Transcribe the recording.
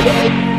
Yeah.